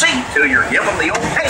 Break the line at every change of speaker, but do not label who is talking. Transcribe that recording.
see till you're given the old okay.